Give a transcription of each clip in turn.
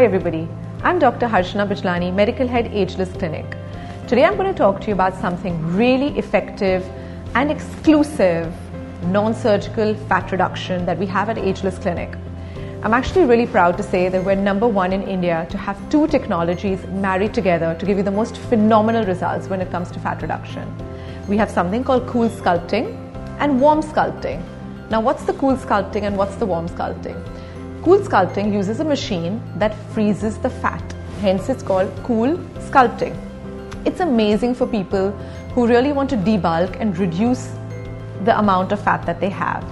Hi everybody, I'm Dr. Harshna Bijlani, Medical Head Ageless Clinic. Today I'm going to talk to you about something really effective and exclusive non-surgical fat reduction that we have at Ageless Clinic. I'm actually really proud to say that we're number one in India to have two technologies married together to give you the most phenomenal results when it comes to fat reduction. We have something called cool sculpting and warm sculpting. Now, what's the cool sculpting and what's the warm sculpting? Cool sculpting uses a machine that freezes the fat, hence, it's called cool sculpting. It's amazing for people who really want to debulk and reduce the amount of fat that they have.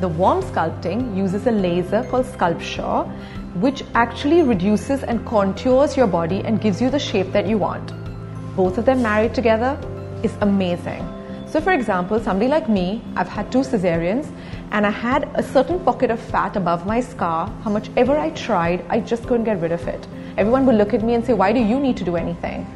The warm sculpting uses a laser called SculpSure, which actually reduces and contours your body and gives you the shape that you want. Both of them married together is amazing. So, for example, somebody like me, I've had two cesareans and I had a certain pocket of fat above my scar. How much ever I tried, I just couldn't get rid of it. Everyone would look at me and say, Why do you need to do anything?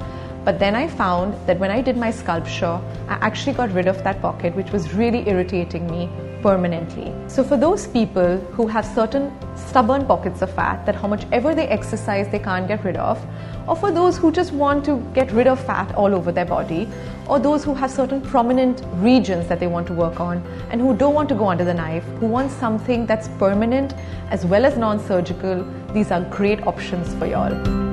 But then I found that when I did my SculpSure, I actually got rid of that pocket, which was really irritating me permanently. So, for those people who have certain stubborn pockets of fat that how much ever they exercise they can't get rid of, or for those who just want to get rid of fat all over their body, or those who have certain prominent regions that they want to work on and who don't want to go under the knife, who want something that's permanent as well as non surgical, these are great options for y'all.